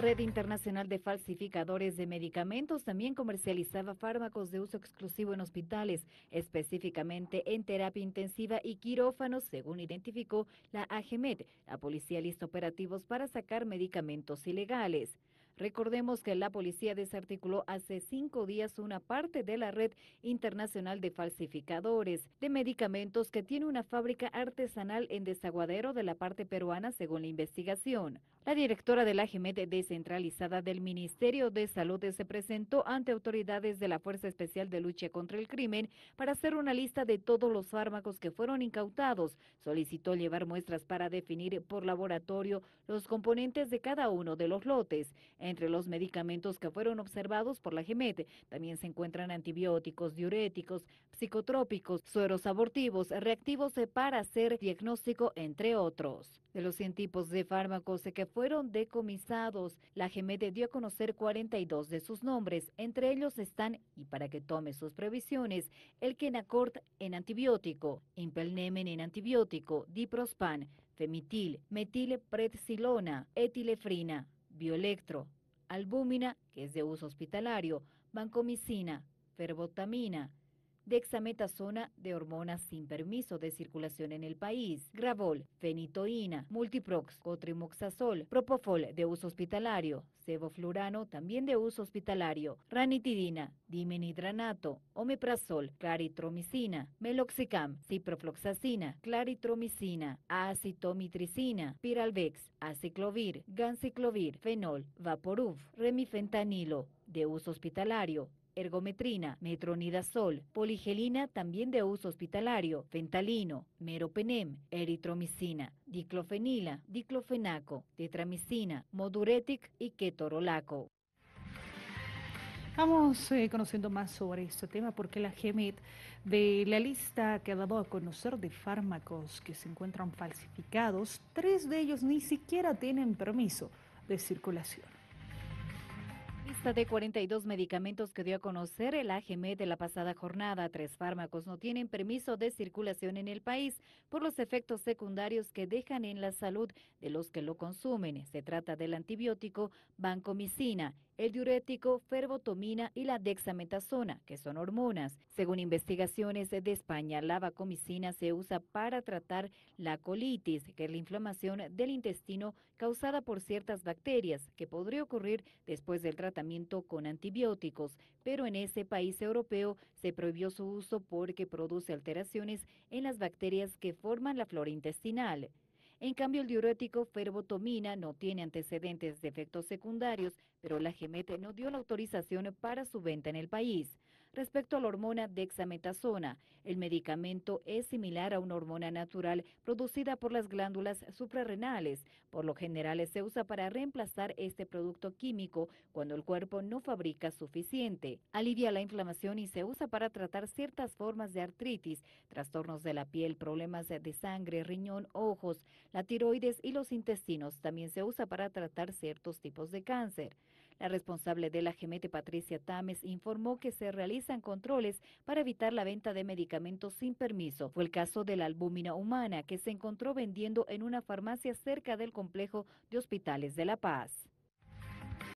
Red Internacional de Falsificadores de Medicamentos también comercializaba fármacos de uso exclusivo en hospitales, específicamente en terapia intensiva y quirófanos, según identificó la AGMED. La policía lista operativos para sacar medicamentos ilegales. Recordemos que la policía desarticuló hace cinco días una parte de la red internacional de falsificadores de medicamentos que tiene una fábrica artesanal en Desaguadero de la parte peruana, según la investigación. La directora de la GEMET descentralizada del Ministerio de Salud se presentó ante autoridades de la Fuerza Especial de Lucha contra el Crimen para hacer una lista de todos los fármacos que fueron incautados. Solicitó llevar muestras para definir por laboratorio los componentes de cada uno de los lotes. Entre los medicamentos que fueron observados por la GEMET también se encuentran antibióticos, diuréticos, psicotrópicos, sueros abortivos, reactivos para hacer diagnóstico, entre otros. De los 100 tipos de fármacos que fueron decomisados. La GEMED dio a conocer 42 de sus nombres. Entre ellos están, y para que tome sus previsiones, el Kenacort en antibiótico, Impelnemen en antibiótico, Diprospan, Femitil, Metilpredsilona, Etilefrina, Bioelectro, Albúmina, que es de uso hospitalario, Vancomicina, Ferbotamina, dexametasona de hormonas sin permiso de circulación en el país, Gravol, fenitoína, multiprox, cotrimoxazol, propofol de uso hospitalario, ceboflurano también de uso hospitalario, ranitidina, dimenidranato, omeprazol, claritromicina, meloxicam, ciprofloxacina, claritromicina, acitomitricina, piralvex, aciclovir, ganciclovir, fenol, vaporub, remifentanilo, de uso hospitalario, ergometrina, metronidazol, poligelina también de uso hospitalario, fentalino, meropenem, eritromicina, diclofenila, diclofenaco, tetramicina, moduretic y ketorolaco. Vamos eh, conociendo más sobre este tema porque la GEMET de la lista que ha dado a conocer de fármacos que se encuentran falsificados, tres de ellos ni siquiera tienen permiso de circulación lista de 42 medicamentos que dio a conocer el AGM de la pasada jornada. Tres fármacos no tienen permiso de circulación en el país por los efectos secundarios que dejan en la salud de los que lo consumen. Se trata del antibiótico vancomicina, el diurético ferbotomina y la dexametasona, que son hormonas. Según investigaciones de España, la vancomicina se usa para tratar la colitis, que es la inflamación del intestino causada por ciertas bacterias, que podría ocurrir después del tratamiento con antibióticos, pero en ese país europeo se prohibió su uso porque produce alteraciones en las bacterias que forman la flora intestinal. En cambio, el diurético ferbotomina no tiene antecedentes de efectos secundarios, pero la GEMET no dio la autorización para su venta en el país. Respecto a la hormona dexametasona, el medicamento es similar a una hormona natural producida por las glándulas suprarrenales. Por lo general se usa para reemplazar este producto químico cuando el cuerpo no fabrica suficiente. Alivia la inflamación y se usa para tratar ciertas formas de artritis, trastornos de la piel, problemas de sangre, riñón, ojos, la tiroides y los intestinos. También se usa para tratar ciertos tipos de cáncer. La responsable de la GEMETE, Patricia Tames, informó que se realizan controles para evitar la venta de medicamentos sin permiso. Fue el caso de la albúmina humana que se encontró vendiendo en una farmacia cerca del complejo de hospitales de La Paz.